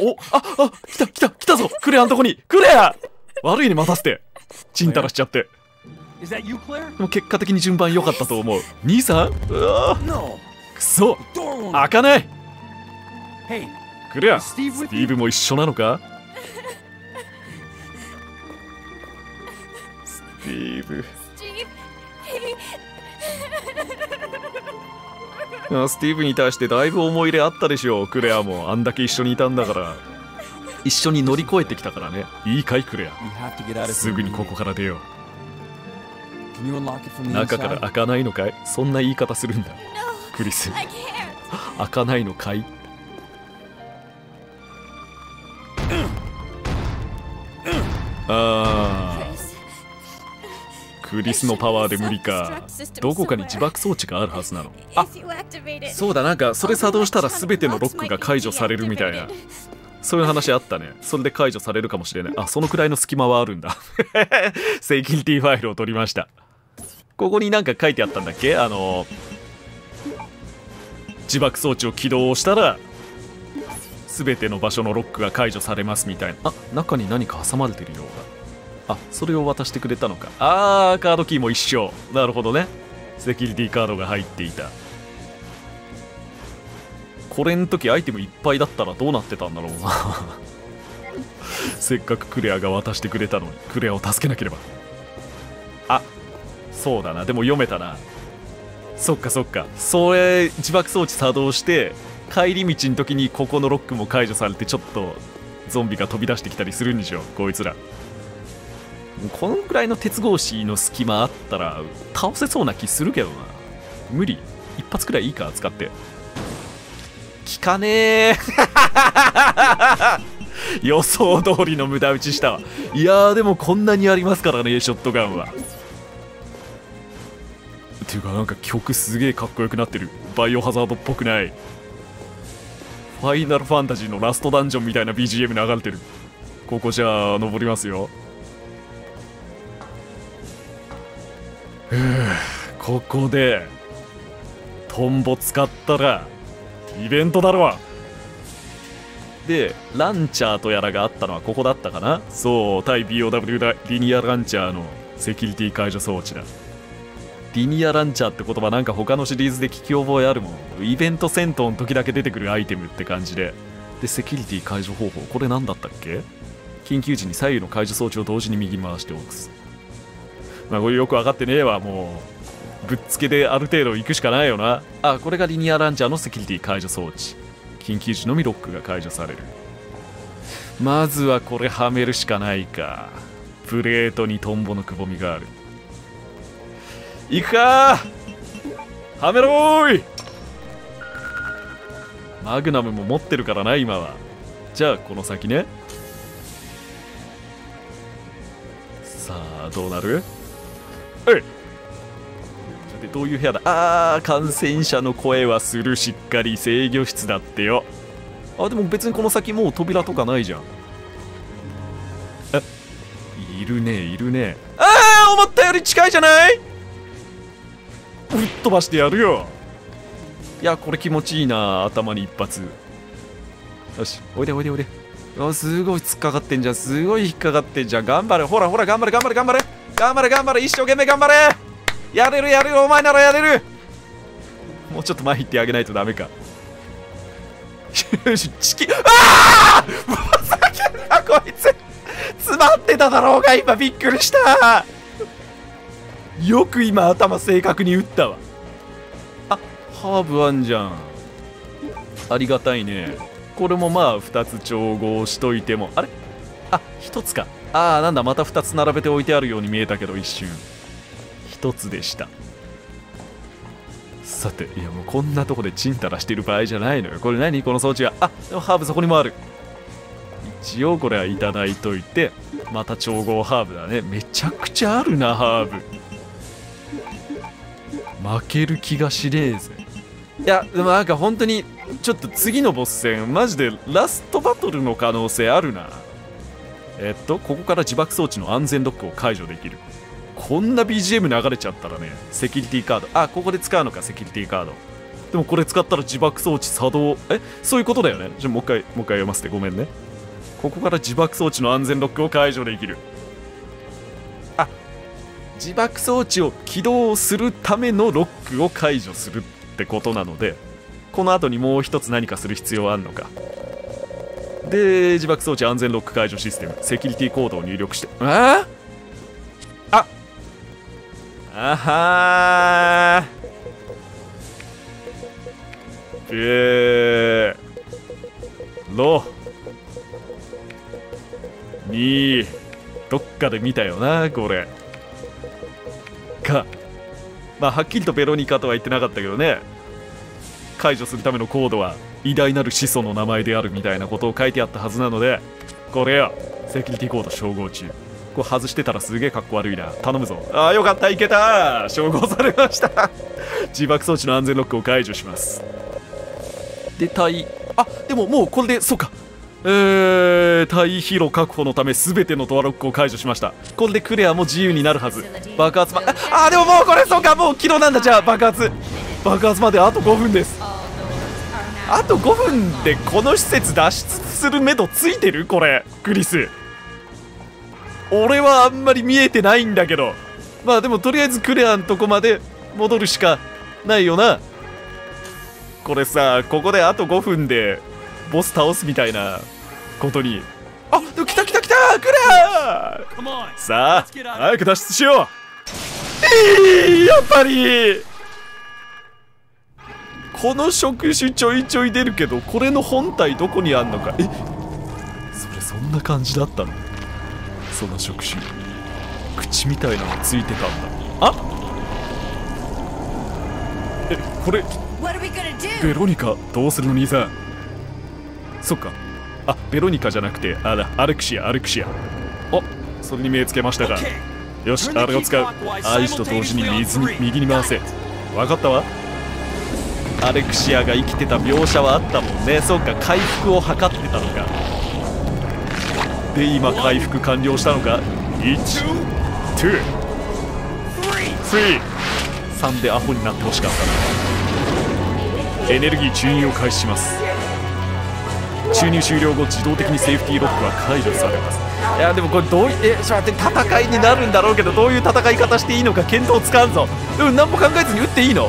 おああ来た来た来たぞ。クレアんとこに。クレア悪いね待たせて。チンタラしちゃって。でも結果的に順番良かったと思う。兄さん？うわくそ。開かない。クレアスティーブも一緒なのか？スティーブ。スティーブに対してだいぶ思い入れあったでしょう。クレアも。あんだけ一緒にいたんだから。一緒に乗り越えてきたからね。いいかいクレア。すぐにここから出よう。中から?開かないのかい？そんな言い方するんだ。クリス.開かないのかい？あークリスのパワーで無理か。どこかに自爆装置があるはずなの。あそうだなんかそれ作動したら全てのロックが解除されるみたいな。そういう話あったね。それで解除されるかもしれない。あそのくらいの隙間はあるんだ。セキュリティファイルを取りました。ここになんか書いてあったんだっけ？あの自爆装置を起動したら全ての場所のロックが解除されますみたいな。あ中に何か挟まれてるよあそれを渡してくれたのか。あーカードキーも一緒。なるほどね。セキュリティカードが入っていた。これの時アイテムいっぱいだったらどうなってたんだろう。な せっかくクレアが渡してくれたのにクレアを助けなければ。あそうだな。でも読めたな。そっかそっか。それ自爆装置作動して帰り道の時にここのロックも解除されてちょっとゾンビが飛び出してきたりするんでしょこいつら。このくらいの鉄格子の隙間あったら倒せそうな気するけどな。無理。一発くらいいいか使って。効かねえ。予想通りの無駄打ちしたわ。いやーでもこんなにありますからねショットガンは。ていうかなんか曲すげえかっこよくなってる。バイオハザードっぽくない。ファイナルファンタジーのラストダンジョンみたいな BGM 流れてる。ここじゃあ登りますよ。ここでトンボ使ったらイベントだろでランチャーとやらがあったのはここだったかな。そう対 BOW だ。リニアランチャーのセキュリティ解除装置だ。リニアランチャーって言葉なんか他のシリーズで聞き覚えあるもん。イベント戦闘の時だけ出てくるアイテムって感じで。でセキュリティ解除方法。これ何だったっけ？緊急時に左右の解除装置を同時に右回しておく。まあこれよく分かってねえわもう。ぶっつけである程度行くしかないよな。あこれがリニアランチャーのセキュリティ解除装置緊急時のみロックが解除される。まずはこれはめるしかないか。プレートにトンボのくぼみがある。行くかはめろーい！マグナムも持ってるからな今は。じゃあこの先ね。さあどうなる？えい。でどういう部屋だ？あー感染者の声はする。しっかり制御室だってよ。あでも別にこの先もう扉とかないじゃん。え？いるねいるね。ああ思ったより近いじゃない？ぶっ飛ばしてやるよ。いやこれ気持ちいいな頭に一発。よしおいでおいでおいで。あすごい突っかかってんじゃん。すごい引っかかってんじゃん。頑張れ。ほらほら頑張れ頑張れ頑張れ。頑張れ頑張れ一生懸命頑張れ。やれるやれるお前ならやれる。もうちょっと前行ってあげないとダメか。チキああふざけんなこいつ。詰まってただろうが今びっくりした。よく今頭正確に打ったわ。あハーブあんじゃん。ありがたいね。これもまあ2つ調合しといても。あれ？あ1つか。ああなんだまた2つ並べて置いてあるように見えたけど一瞬。1つでした。さていやもうこんなとこでチンタラしてる場合じゃないのよ。これ何？この装置はあでもハーブそこにもある。一応これはいただいといてまた調合ハーブだね。めちゃくちゃあるなハーブ。負ける気がしねえぜ。いやでもなんか本当にちょっと次のボス戦マジでラストバトルの可能性あるな。えっとここから自爆装置の安全ロックを解除できる。こんな BGM 流れちゃったらねセキュリティカード。あここで使うのかセキュリティカード。でもこれ使ったら自爆装置作動。え？そういうことだよね。じゃもう一回もう一回読ませてごめんね。ここから自爆装置の安全ロックを解除できる。あ自爆装置を起動するためのロックを解除するってことなのでこの後にもう一つ何かする必要はあるのか。で自爆装置安全ロック解除システムセキュリティコードを入力して。あああはー。えー。ロにどっかで見たよなこれ。か。まあはっきりとベロニカとは言ってなかったけどね。解除するためのコードは偉大なる始祖の名前であるみたいなことを書いてあったはずなのでこれよ。セキュリティコード照合中。これ外してたらすげえかっこ悪いな。頼むぞ。ああよかったいけた。照合されました。自爆装置の安全ロックを解除します。で対あでももうこれでそうか。えー、対疲労確保のため全てのドアロックを解除しました。これでクレアも自由になるはず。爆発まああでももうこれそうか。もう昨日なんだ。じゃあ爆発。爆発まであと5分です。あと5分でこの施設脱出する目処ついてる？これ。クリス。俺はあんまり見えてないんだけど。まあでもとりあえずクレアんとこまで戻るしかないよな。これさここであと5分でボス倒すみたいなことに。あでも来た来た来た！クレア.さあ早く脱出しよう！えー、やっぱりこの触手ちょいちょい出るけどこれの本体どこにあんのか？え？それそんな感じだったの？その触手口みたいなのついてたんだ。あ？えこれ?ベロニカどうするの兄さん？そっか。あベロニカじゃなくてあらアレクシアアレクシア。おそれに目つけましたか.よしあれを使う。愛しと同時に水に右に回せ。分かったわアレクシアが生きてた描写はあったもんね。そうか回復を図ってたのか。で今回復完了したのか1 2 3でアホになってほしかった。なエネルギー注入を開始します。注入終了後自動的にセーフティーロックは解除されます。いやでもこれどういえちょっと待って戦いになるんだろうけどどういう戦い方していいのか見当つかんぞ。でも何も考えずに撃っていいの？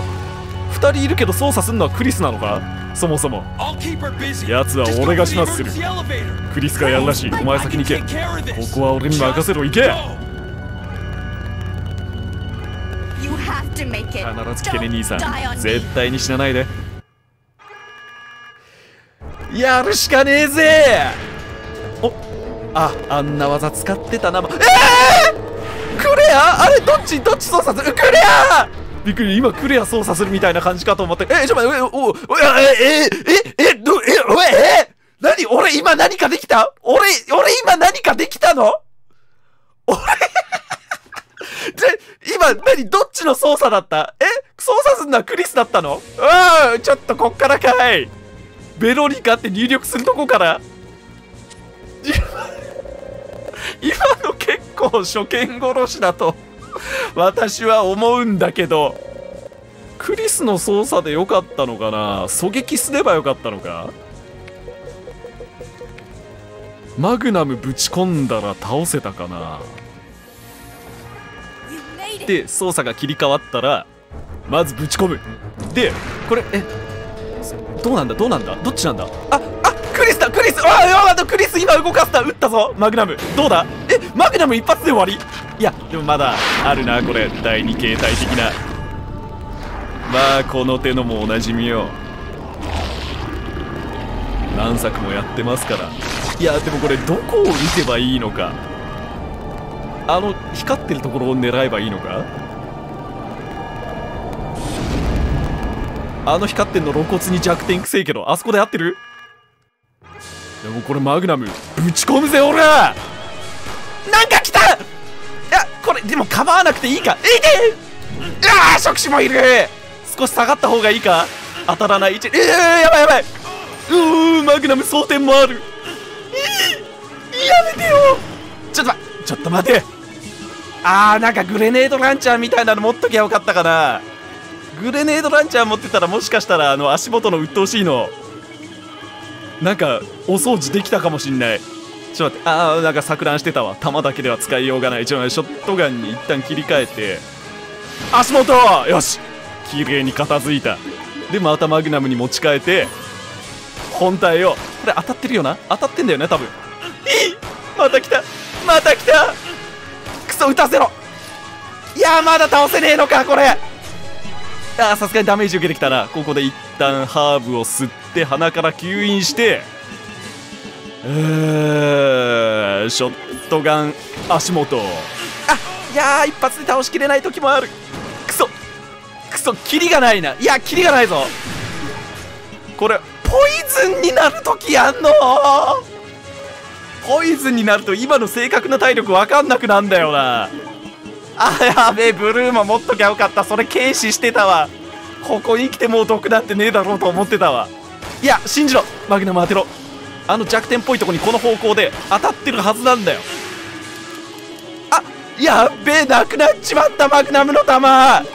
2人いるけど操作するのはクリスなのか？そもそも.奴は俺が始末する.クリスがやるらしいお前先に行け.ここは俺に任せろ行け.必ずケネ兄さん.絶対に死なないでやるしかねえぜおああんな技使ってたなええー、クレア？あれどっち？どっち操作する？クレアびっくり今クレア操作するみたいな感じかと思ってえちょっと待ってえおおええええどえええ何俺今何かできた？俺俺今何かできたの？俺 で、今、何どっちの操作だった？え操作すんのはクリスだったの？うん、ちょっとこっからかい。ベロニカって入力するとこから。今の結構初見殺しだと、私は思うんだけど、クリスの操作でよかったのかな？狙撃すればよかったのか？マグナムぶち込んだら倒せたかな？で操作が切り替わったらまずぶち込む。でこれえどうなんだ？どうなんだ？どっちなんだ？ああクリスだ！クリス！あやばいクリス今動かした撃ったぞ！マグナムどうだ？えマグナム一発で終わり？いやでもまだあるなこれ。第二形態的な。まあこの手のもおなじみよ。何作もやってますから。いやでもこれどこを撃てばいいのか。あの光ってるところを狙えばいいのか。あの光ってんの露骨に弱点くせえけどあそこで合ってる？でもこれマグナムぶち込むぜ俺なんか来れでも構わなくていいか。いけああ触手もいる。少し下がった方がいいか。当たらない位置。えー、やばいやばい。うーマグナム装填もある。やめてよ。ちょっと待ちょっと待て。あーなんかグレネードランチャーみたいなの持っときゃよかったかな。グレネードランチャー持ってたらもしかしたらあの足元の鬱陶しいの。なんかお掃除できたかもしんない。ちょっと待ってああなんか錯乱してたわ。弾だけでは使いようがないちょっとショットガンに一旦切り替えて足元よし綺麗に片付いた。でまたマグナムに持ち替えて本体を。これ当たってるよな当たってんだよね多分。また来たまた来た。クソ撃たせろいやまだ倒せねえのかこれ。あさすがにダメージ受けてきたな。ここで一旦ハーブを吸って鼻から吸引して。うーショットガン足元。あいやー一発で倒しきれない時もある。クソクソキリがないな。いやキリがないぞ。これポイズンになる時やんの。ポイズンになると今の正確な体力分かんなくなんだよな。あやべえブルーも持っときゃよかった。それ軽視してたわ。ここに来てもう毒なんてねえだろうと思ってたわ。いや信じろ。マグナム当てろ。あの弱点っぽいとこにこの方向で当たってるはずなんだよ。あやっべえなくなっちまったマグナムの弾。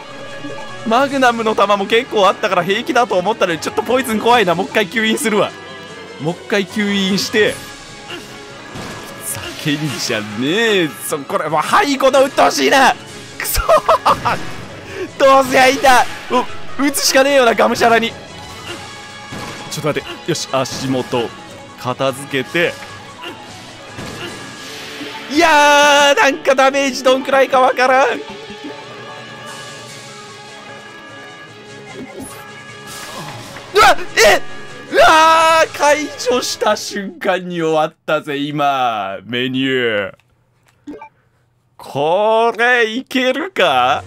マグナムの弾も結構あったから平気だと思ったのにちょっとポイズン怖いな。もう一回吸引するわ。もう一回吸引して。叫んじゃねえそこれもう背後の鬱陶しいな。くそどうすりゃいいんだお撃つしかねえよながむしゃらに。ちょっと待って。よし足元片付けて。いやーなんかダメージどんくらいかわからん。うわえうわー解除した瞬間に終わったぜ今メニュー。これいけるか？あ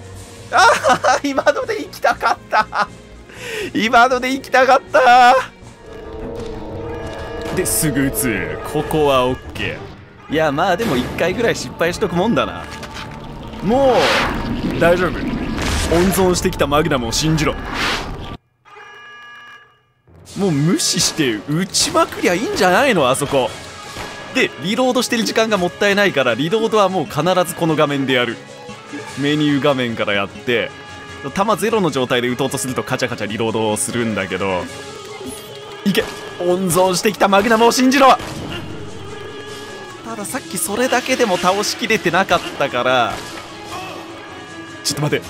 あ今ので行きたかった。今ので行きたかった。ですぐ打つ。ここは OK いやまあでも1回ぐらい失敗しとくもんだな。もう。大丈夫。温存してきたマグナムを信じろ。もう無視して打ちまくりゃいいんじゃないのあそこ。でリロードしてる時間がもったいないからリロードはもう必ずこの画面でやる。メニュー画面からやって弾ゼロの状態で打とうとするとカチャカチャリロードをするんだけど。いけ。温存してきたマグナムを信じろ。たださっきそれだけでも倒しきれてなかったから。ちょっと待って。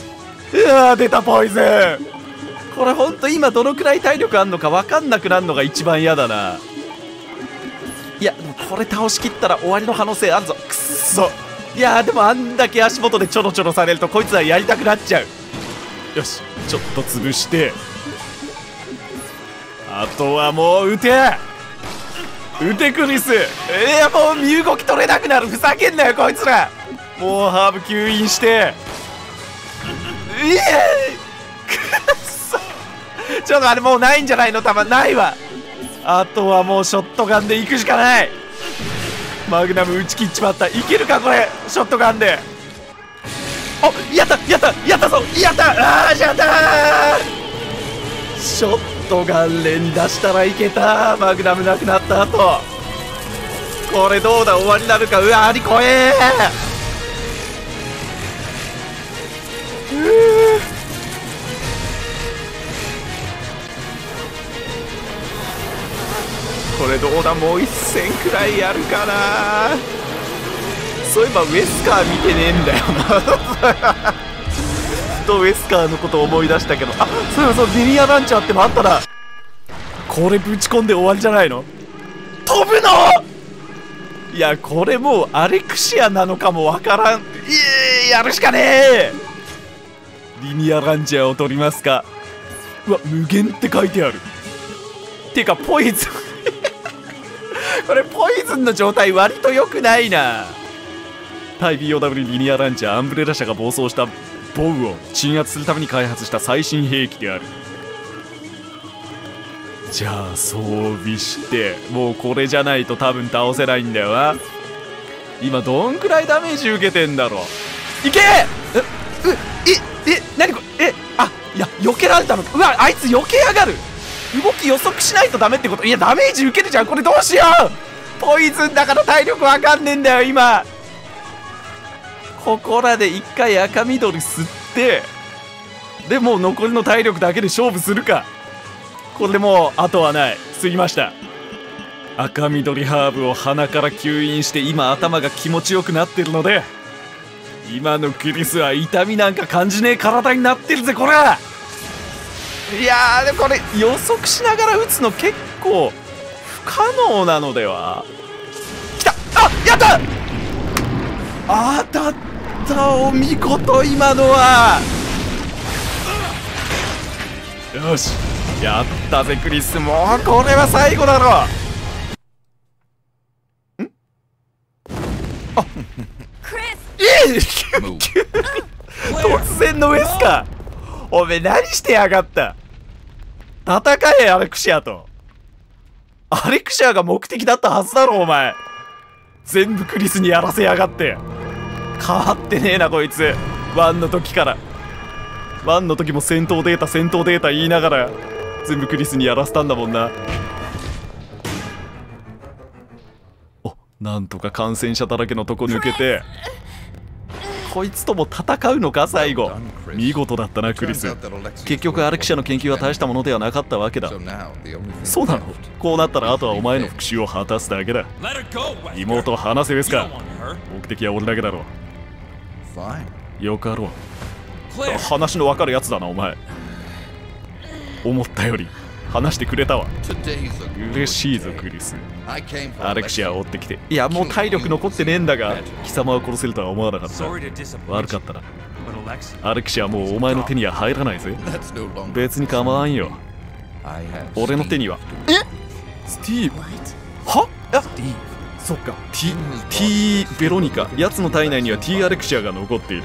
うわ出たポイズ。ンこれほんと今どのくらい体力あんのか分かんなくなるのが一番嫌だな。いやでもこれ倒しきったら終わりの可能性あるぞ。くっそ。いやでもあんだけ足元でちょろちょろされるとこいつはやりたくなっちゃう。よしちょっと潰して。あとはもう撃て。撃てクリス。えー、もう身動き取れなくなる。ふざけんなよこいつら。もうハーブ吸引して。いえくっそ。ちょっとあれもうないんじゃないの？弾ないわ。あとはもうショットガンで行くしかない。マグナム打ち切っちまった。いけるかこれ？ショットガンで。おやったやったやったぞ。やった！あーやったー！ショットガン連打したらいけた。マグナムなくなった後。これどうだ？終わりなるか？うわありこえこれどうだ？もう一戦くらいやるかな。そういえばウェスカー見てねえんだよな。とウェスカーのこと思い出したけど。あそういえばそうリニアランチャーってのあったな。これぶち込んで終わりじゃないの？飛ぶの？いやこれもうアレクシアなのかもわからん。いえやるしかねえ。リニアランチャーを取りますか？うわ無限って書いてある。てかポイズン。これポイズンの状態割と良くないな。対 BOW リニアランチャーアンブレラ社が暴走したボウを鎮圧するために開発した最新兵器である。じゃあ装備してもうこれじゃないと多分倒せないんだよな。今どんくらいダメージ受けてんだろう。いけ！えええ何これ？えあいや避けられたのうわあいつ避けやがる。動き予測しないとダメってこと。いやダメージ受けるじゃん。これどうしよう。ポイズンだから体力わかんねえんだよ今。ここらで一回赤緑吸ってでもう残りの体力だけで勝負するか。これでもう後はない。過ぎました。赤緑ハーブを鼻から吸引して今頭が気持ちよくなってるので今のクリスは痛みなんか感じねえ体になってるぜこれいやーでもこれ予測しながら打つの結構不可能なのでは。きた。あやった当たった！お見事今のは。よしやったぜクリス。もうこれは最後だろ。Chris, ええ突然のウエスかおめえ何してやがった？戦えアレクシアと。アレクシアが目的だったはずだろお前。全部クリスにやらせやがって。変わってねえなこいつ。ワンの時から。ワンの時も戦闘データ戦闘データ言いながら全部クリスにやらせたんだもんな。おなんとか感染者だらけのとこ抜けてこいつとも戦うのか最後。見事だったなクリス。結局アレクシアの研究は大したものではなかったわけだ。そうなの？こうなったらあとはお前の復讐を果たすだけだ。妹を離せウェス You か？目的は俺だけだろ Fine. よかろう。話の分かるやつだなお前。思ったより話してくれたわ。嬉しいぞクリス。I came for アレクシアを追ってきて。いやもう体力残ってねえんだが貴様を殺せるとは思わなかった。悪かったな。アレクシアはもうお前の手には入らないぜ.別に構わんよ。俺の手には。えスティーブは？あ？そっか。T, T ベロニカ奴の体内には T アレクシアが残っている。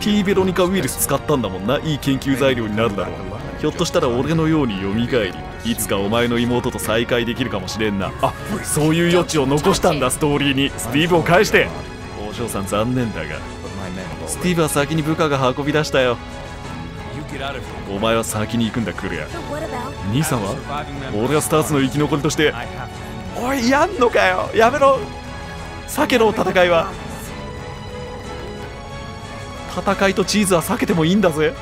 T ベロニカウイルス使ったんだもんな。いい研究材料になるだろう。ひょっとしたら俺のように蘇りいつかお前の妹と再会できるかもしれんな。あそういう余地を残したんだストーリーに。スティーブを返して。お嬢さん残念だが。スティーブは先に部下が運び出したよ.お前は先に行くんだクレア。兄さんは？俺がスターズの生き残りとして.おいやんのかよ。やめろ。避けろ戦いは。戦いとチーズは避けてもいいんだぜ。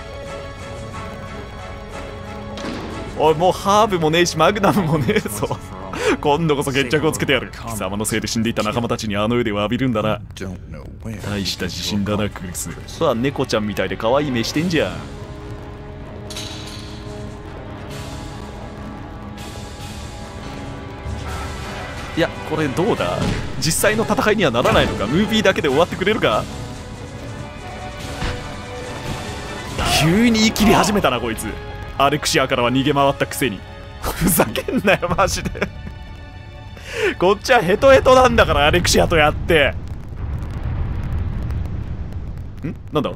おいもうハーブもねえしマグナムもねえぞ。今度こそ決着をつけてやる。貴様のせいで死んでいった仲間たちにあの世で詫びるんだな.大した自信だなクリスさあ猫ちゃんみたいで可愛い目してんじゃんいやこれどうだ？実際の戦いにはならないのか？ムービーだけで終わってくれるか？急に言い切り始めたなこいつ。アレクシアからは逃げ回ったくせに。ふざけんなよマジで。こっちはヘトヘトなんだからアレクシアとやって。ん？なんだ？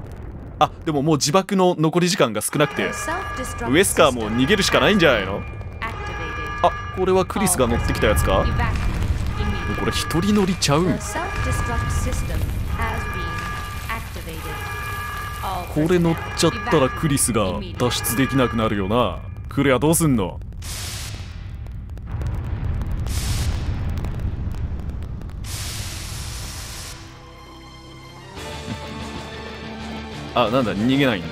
あでももう自爆の残り時間が少なくてウエスカーも逃げるしかないんじゃないの？あこれはクリスが乗ってきたやつか？これ一人乗りちゃう？んこれ乗っちゃったらクリスが脱出できなくなるよな。クレアどうすんの？あなんだ逃げないんだ。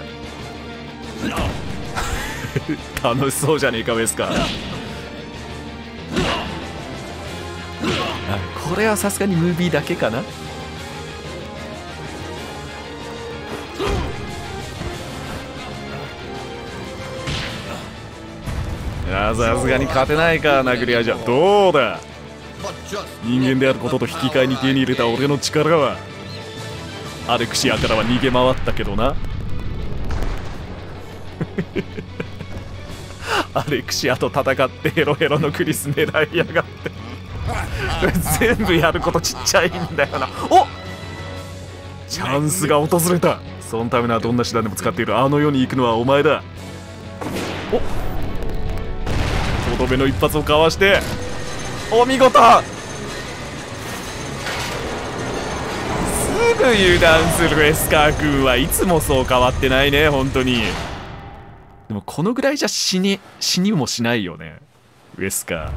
楽しそうじゃねえかウェスカこれはさすがにムービーだけかな。さすがに勝てないか殴り合いじゃ。どうだ？人間であることと引き換えに手に入れた俺の力はアレクシアからは逃げ回ったけどな。アレクシアと戦ってヘロヘロのクリス狙いやがって。全部やることちっちゃいんだよな。おチャンスが訪れた。そのためならどんな手段でも使っている。あの世に行くのはお前だ。おとどめの一発をかわしてお見事！すぐ油断するエスカー君はいつもそう変わってないね本当に。でもこのぐらいじゃ死に死にもしないよね。ウエスカー。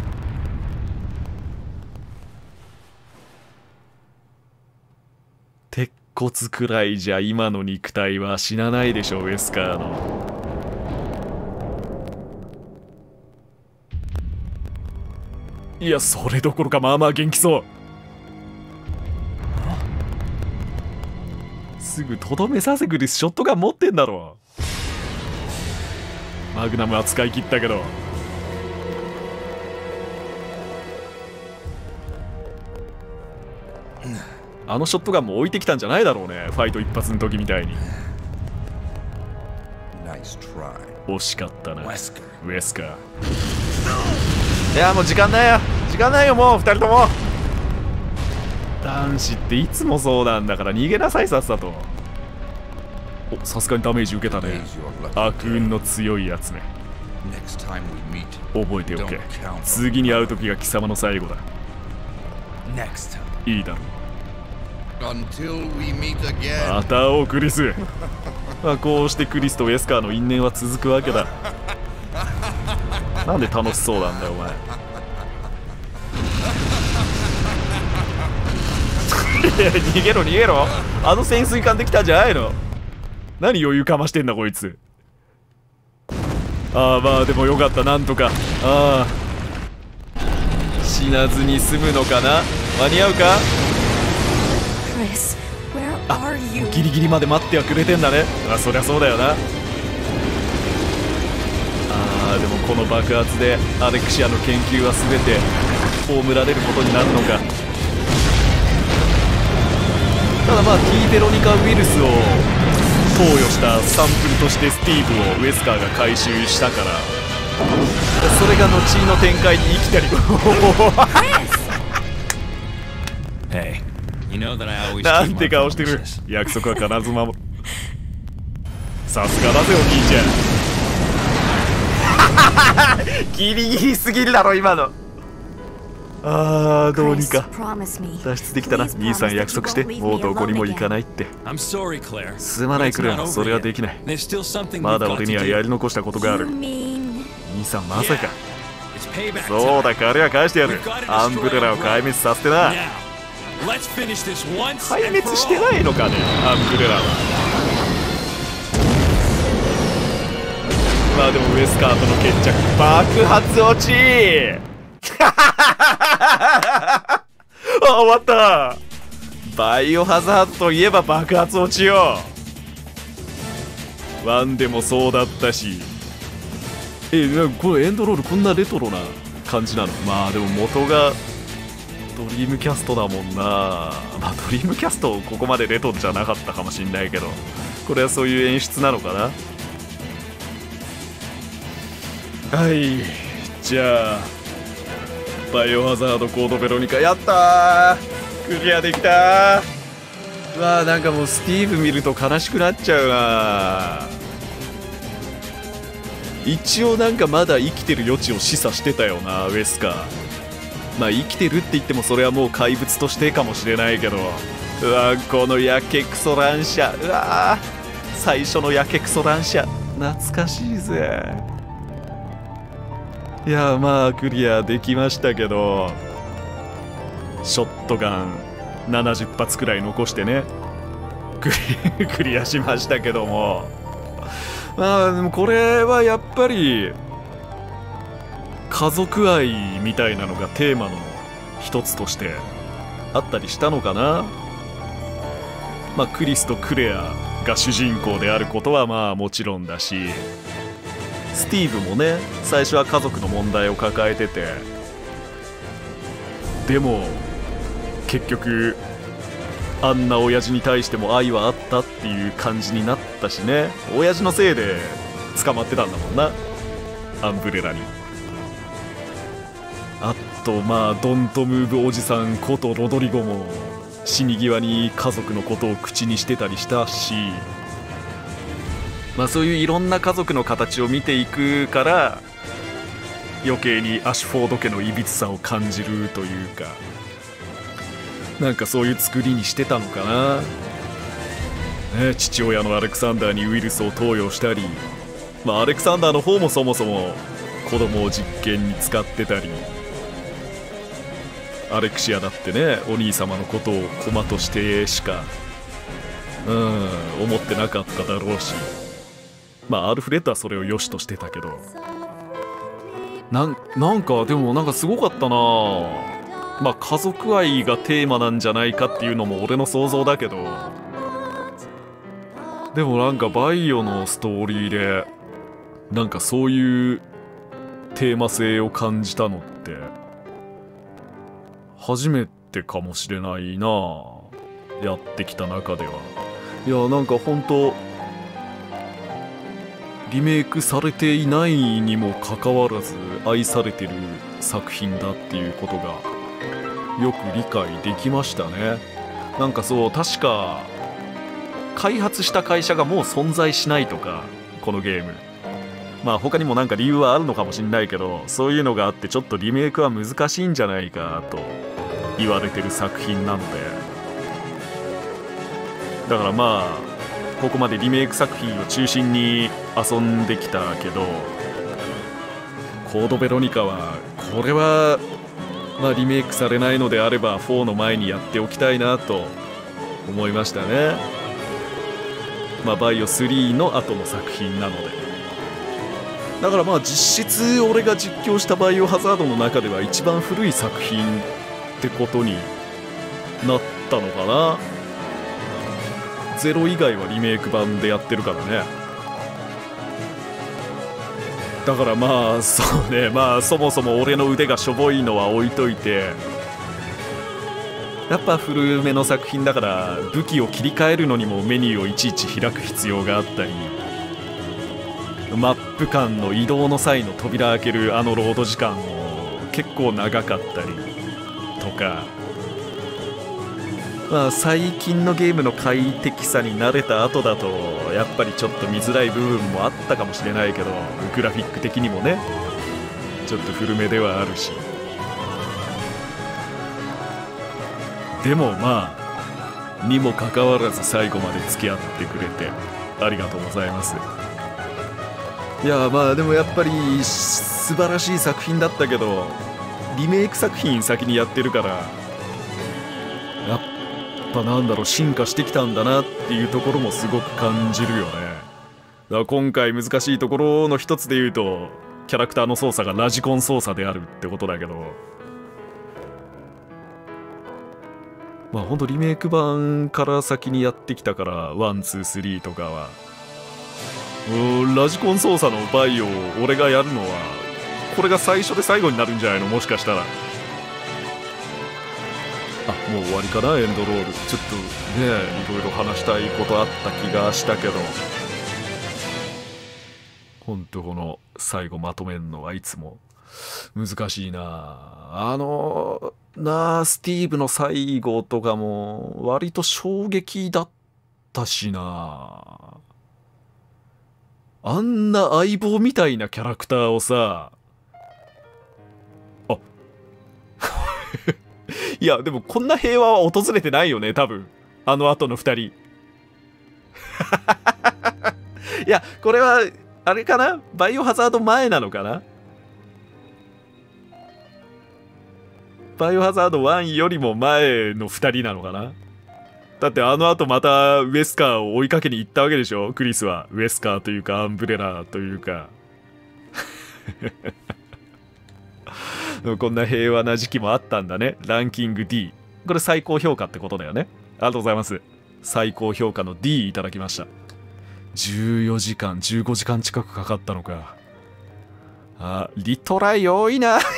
骨くらいじゃ今の肉体は死なないでしょウエスカーの。いやそれどころかまあまあ元気そう。すぐとどめさせくるショットガン持ってんだろマグナム扱い切ったけど。あのショットガンも置いてきたんじゃないだろうね。ファイト一発の時みたいに.惜しかったな.ウエスカーいやもう時間ないよ。時間ないよもう。二人とも。男子っていつもそうなんだから逃げなさいさっさと。おさすがにダメージ受けたね。悪運の強いやつね。覚えておけ。次に会う時が貴様の最後だ.いいだろうまたおクリスまあこうしてクリスとウエスカーの因縁は続くわけだ。なんで楽しそうなんだよお前。逃げろ逃げろ。あの潜水艦できたんじゃないの？何余裕かましてんだこいつ。ああまあでもよかった。なんとか。ああ。死なずに済むのかな？間に合うか？Chris, where are you? ギリギリまで待ってはくれてんだね。あそりゃそうだよな。あーでもこの爆発でアレクシアの研究は全て葬られることになるのか。ただまあ T ベロニカウイルスを投与したサンプルとしてスティーブをウエスカーが回収したから。それが後の展開に生きたり Hey, なんて顔してる約束は必ず守るさすがだぜお兄ちゃんギリギリすぎるだろ今のあーどうにか脱出できたな兄さん約束してもうどこにも行かないってすまないクレアそれはできないまだ俺にはやり残したことがある兄さんまさかそうだ彼は返してやるアンブレラを壊滅させてな、yeah. 壊滅してないのかねアンブレラは。まあでもウエスカーとの決着爆発落ち。あ終わった。バイオハザードといえば爆発落ちよ。 one でもそうだったし。えこれエンドロールこんなレトロな感じなの？まあでも元がドリームキャストだもんな。まあドリームキャストここまでレトロじゃなかったかもしんないけど。これはそういう演出なのかな？はい。じゃあバイオハザードコードベロニカやったクリアできたわーなんかもうスティーブ見ると悲しくなっちゃうな一応なんかまだ生きてる余地を示唆してたよなウエスカー。まあ生きてるって言ってもそれはもう怪物としてかもしれないけど。うわこのやけくそ乱射。うわ最初のやけくそ乱射。懐かしいぜ。いやまあクリアできましたけど。ショットガン70発くらい残してね。クリ クリアしましたけども。まあでもこれはやっぱり家族愛みたいなのがテーマの一つとしてあったりしたのかな。まあクリスとクレアが主人公であることはまあもちろんだしスティーブもね最初は家族の問題を抱えててでも結局あんな親父に対しても愛はあったっていう感じになったしね。親父のせいで捕まってたんだもんな。アンブレラに。あとまあドントムーブおじさんことロドリゴも死に際に家族のことを口にしてたりしたし。まあそういういろんな家族の形を見ていくから余計にアシュフォード家のいびつさを感じるというか。なんかそういう作りにしてたのかな、ね、父親のアレクサンダーにウイルスを投与したり、まあ、アレクサンダーの方もそもそも子供を実験に使ってたり。アレクシアだってねお兄様のことを駒としてしかうん思ってなかっただろうし。まあアルフレッドはそれを良しとしてたけど。なんなんかでもなんかすごかったな。まあ家族愛がテーマなんじゃないかっていうのも俺の想像だけど。でもなんかバイオのストーリーでなんかそういうテーマ性を感じたのって。初めてかもしれないな。やってきた中では。いやなんか本当リメイクされていないにもかかわらず愛されてる作品だっていうことがよく理解できましたね。なんかそう確か開発した会社がもう存在しないとかこのゲーム。まあ他にもなんか理由はあるのかもしんないけどそういうのがあってちょっとリメイクは難しいんじゃないかと言われてる作品なので。だからまあここまでリメイク作品を中心に遊んできたけどコードベロニカはこれはまあリメイクされないのであれば4の前にやっておきたいなと思いましたね。まあバイオ3の後の作品なので。だからまあ実質俺が実況したバイオハザードの中では一番古い作品ってことになったのかな。ゼロ以外はリメイク版でやってるからね。だからまあ そうね。まあそもそも俺の腕がしょぼいのは置いといて。やっぱ古めの作品だから武器を切り替えるのにもメニューをいちいち開く必要があったり。マップ間の移動の際の扉開けるあのロード時間も結構長かったり。とか。まあ最近のゲームの快適さに慣れた後だとやっぱりちょっと見づらい部分もあったかもしれないけどグラフィック的にもね。ちょっと古めではあるし。でもまあにもかかわらず最後まで付き合ってくれてありがとうございます。いやまあでもやっぱり素晴らしい作品だったけどリメイク作品先にやってるからやっぱなんだろう進化してきたんだなっていうところもすごく感じるよね。だから今回難しいところの一つで言うとキャラクターの操作がラジコン操作であるってことだけど。まあほんとリメイク版から先にやってきたから123とかはラジコン操作のバイオを俺がやるのはこれが最初で最後になるんじゃないの？もしかしたら。あもう終わりかなエンドロール。ちょっとねいろいろ話したいことあった気がしたけど。ほんとこの最後まとめるのはいつも難しいな。あのなあスティーブの最後とかも割と衝撃だったしな。あんな相棒みたいなキャラクターをさ いやでもこんな平和は訪れてないよね多分。あの後の2人。いやこれはあれかな？バイオハザード前なのかな？バイオハザード1よりも前の2人なのかな？だってあの後またウエスカーを追いかけに行ったわけでしょ？クリスは。ウエスカーというかアンブレラというか。こんな平和な時期もあったんだね。ランキング D これ最高評価ってことだよね。ありがとうございます。最高評価の D いただきました。14時間15時間近くかかったのか。あリトライ多いな。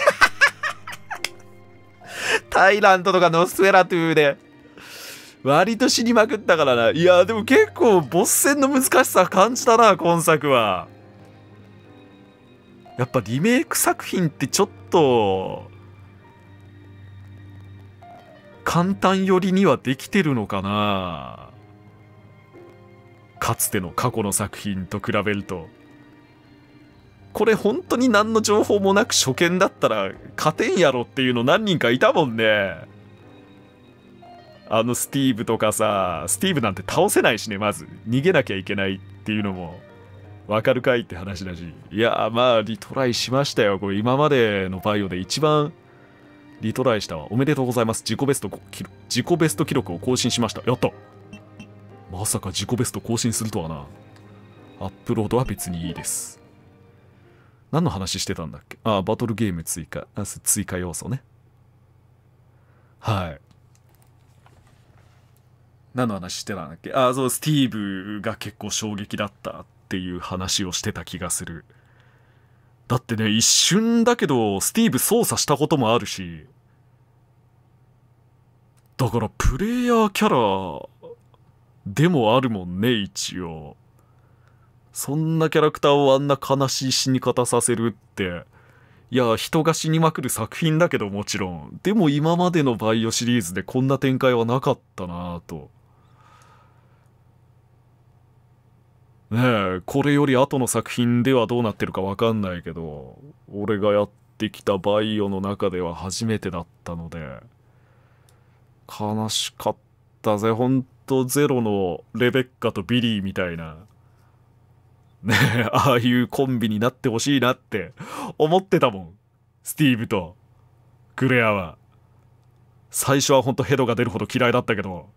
タイラントとかノスフェラトゥーで。割と死にまくったからな。いやでも結構ボス戦の難しさ感じたな今作は。やっぱリメイク作品ってちょっと簡単寄りにはできてるのかな？かつての過去の作品と比べると。これ本当に何の情報もなく初見だったら勝てんやろっていうの何人かいたもんね。あのスティーブとかさスティーブなんて倒せないしねまず。逃げなきゃいけないっていうのも。わかるかいって話だし。いやまあリトライしましたよ。これ今までのバイオで一番リトライしたわ。おめでとうございます。自己ベスト自己ベスト記録を更新しました。やった。まさか自己ベスト更新するとはな。アップロードは別にいいです。何の話してたんだっけ？あバトルゲーム追加。あ追加要素ね。はい。何の話してたんだっけ？あそうスティーブが結構衝撃だった。ていう話をしてた気がする。だってね一瞬だけどスティーブ操作したこともあるし。だからプレイヤーキャラでもあるもんね一応。そんなキャラクターをあんな悲しい死に方させるって。いや人が死にまくる作品だけどもちろん。でも今までのバイオシリーズでこんな展開はなかったなぁと。ねえこれより後の作品ではどうなってるかわかんないけど俺がやってきたバイオの中では初めてだったので悲しかったぜ。ほんとゼロのレベッカとビリーみたいな。ねえああいうコンビになってほしいなって思ってたもん。スティーブとクレアは。最初はほんとヘドが出るほど嫌いだったけど。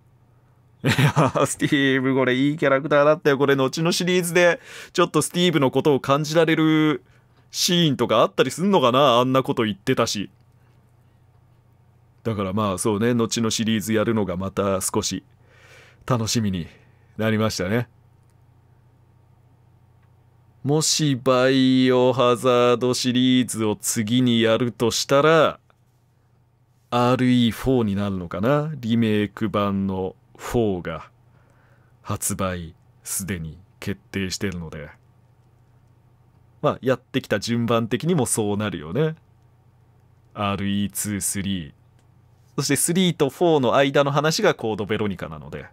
いやスティーブこれいいキャラクターだったよ。これ後のシリーズでちょっとスティーブのことを感じられるシーンとかあったりすんのかな？あんなこと言ってたし。だからまあそうね後のシリーズやるのがまた少し楽しみになりましたね。もしバイオハザードシリーズを次にやるとしたら RE4 になるのかな？リメイク版の。4が発売すでに決定してるので。まあやってきた順番的にもそうなるよね。RE23 そして3と4の間の話がコードベロニカなので。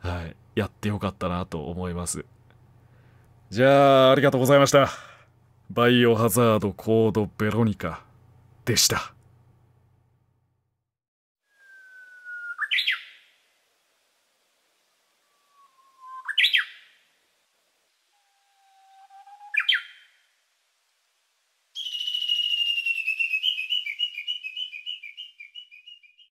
はい。やってよかったなと思います。じゃあありがとうございました。バイオハザードコードベロニカでした。